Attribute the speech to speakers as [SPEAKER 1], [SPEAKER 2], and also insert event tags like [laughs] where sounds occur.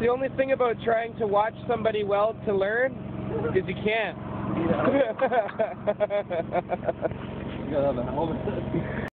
[SPEAKER 1] The only thing about trying to watch somebody well to learn is you can't.
[SPEAKER 2] You gotta have a helmet. [laughs]